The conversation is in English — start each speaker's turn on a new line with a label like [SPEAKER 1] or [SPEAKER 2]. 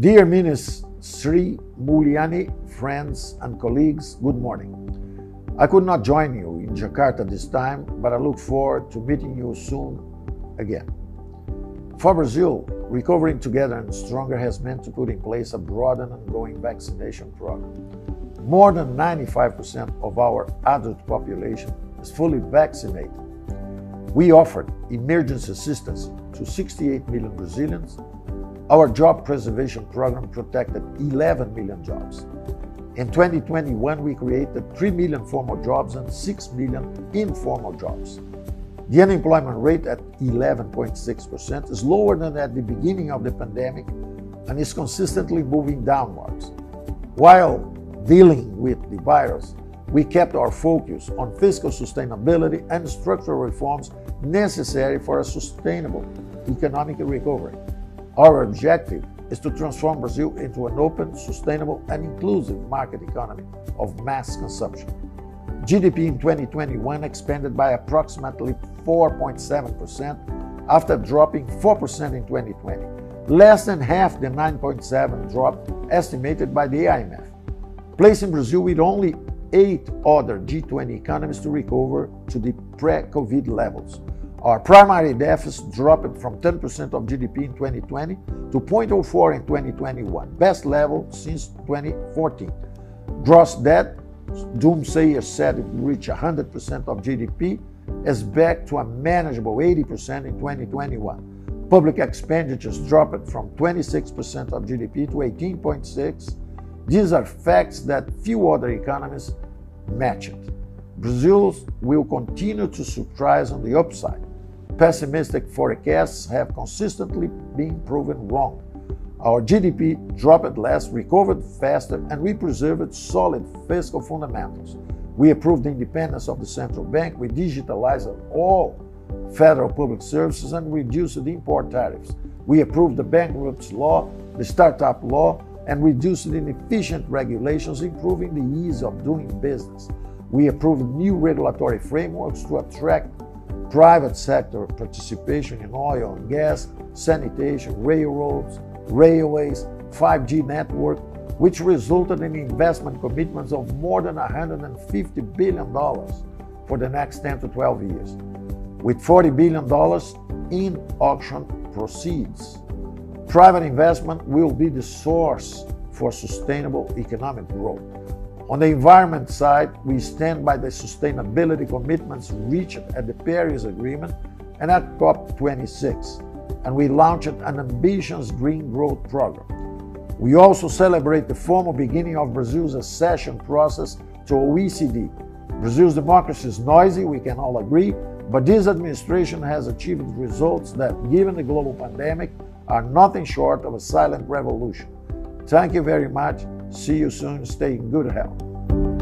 [SPEAKER 1] Dear Minister Sri Mulyani, friends and colleagues, good morning. I could not join you in Jakarta this time, but I look forward to meeting you soon again. For Brazil, recovering together and stronger has meant to put in place a broad and ongoing vaccination program. More than 95% of our adult population is fully vaccinated. We offered emergency assistance to 68 million Brazilians our job preservation program protected 11 million jobs. In 2021, we created 3 million formal jobs and 6 million informal jobs. The unemployment rate at 11.6% is lower than at the beginning of the pandemic and is consistently moving downwards. While dealing with the virus, we kept our focus on fiscal sustainability and structural reforms necessary for a sustainable economic recovery. Our objective is to transform Brazil into an open, sustainable, and inclusive market economy of mass consumption. GDP in 2021 expanded by approximately 4.7% after dropping 4% in 2020, less than half the 9.7 drop estimated by the IMF, placing Brazil with only eight other G20 economies to recover to the pre-COVID levels. Our primary deficit dropped from 10% of GDP in 2020 to 0.04 in 2021, best level since 2014. Gross debt, doomsayers said it would reach 100% of GDP, is back to a manageable 80% in 2021. Public expenditures dropped from 26% of GDP to 18.6. These are facts that few other economies match it. Brazil will continue to surprise on the upside pessimistic forecasts have consistently been proven wrong. Our GDP dropped less, recovered faster, and we preserved solid fiscal fundamentals. We approved the independence of the central bank, we digitalized all federal public services, and reduced the import tariffs. We approved the bankruptcy law, the startup law, and reduced inefficient regulations, improving the ease of doing business. We approved new regulatory frameworks to attract private sector participation in oil and gas, sanitation, railroads, railways, 5G network, which resulted in investment commitments of more than $150 billion for the next 10 to 12 years, with $40 billion in auction proceeds. Private investment will be the source for sustainable economic growth. On the environment side, we stand by the sustainability commitments reached at the Paris Agreement and at COP26, and we launched an ambitious green growth program. We also celebrate the formal beginning of Brazil's accession process to OECD. Brazil's democracy is noisy, we can all agree, but this administration has achieved results that, given the global pandemic, are nothing short of a silent revolution. Thank you very much. See you soon. Stay in good health.